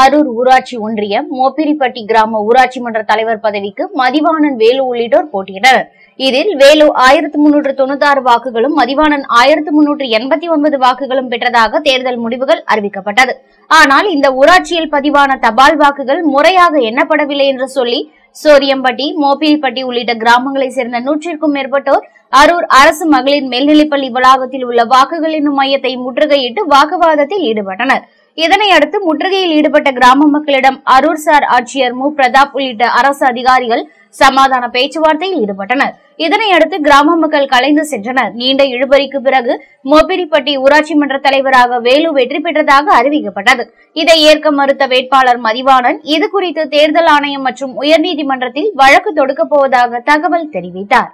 அரூர் ஊராட்சி ஒன்றியம் மோப்பிரிப்பட்டி கிராம ஊராட்சி மன்ற தலைவர் பதவிக்கு மதிவாணன் வேலு உள்ளிட்டோர் போட்டியிட்டனர் இதில் வேலு ஆயிரத்து முன்னூற்று தொண்ணூத்தாறு வாக்குகளும் மதிவாணன் ஆயிரத்து முன்னூற்று எண்பத்தி ஒன்பது வாக்குகளும் பெற்றதாக தேர்தல் முடிவுகள் அறிவிக்கப்பட்டது. ஆனால் இந்த ஊராட்சியில் பதிவான தபால் வாக்குகள் முறையாக எண்ணப்படவில்லை என்று சொல்லி சோரியம்பட்டி மோப்பிலிப்பட்டி உள்ளிட்ட கிராமங்களைச் சேர்ந்த நூற்றிற்கும் மேற்பட்டோர் அரூர் அரசு மகளிர் மேல்நிலைப்பள்ளி வளாகத்தில் உள்ள வாக்குகள் என்னும் மையத்தை முற்றுகையிட்டு வாக்குவாதத்தில் ஈடுபட்டனர். இதனை அடுத்து முற்றுகையில் ஈடுபட்ட கிராம மக்களிடம் அரூர் சார் ஆட்சியர் மு. பிரதாப் உள்ளிட்ட அரசு அதிகாரிகள் சமாதான பேச்சுவார்த்தையில் ஈடுபட்டனர். இதனை அடுத்து கிராம மக்கள் கலைந்து சென்றனர். நீண்ட இழுபறிக்கு பிறகு மோப்பிரிப்பட்டி ஊராட்சி மன்ற தலைவராக வேலு வெற்றி பெற்றதாக அறிவிக்கப்பட்டது. இதை ஏற்க மறுத்த வேட்பாளர் மதிவாணன் இது குறித்து தேர்தல் ஆணையம் மற்றும் உயர்நீதிமன்றத்தில் வழக்கு தொடுக்கப் போவதாக தகவல் தெரிவித்தார்.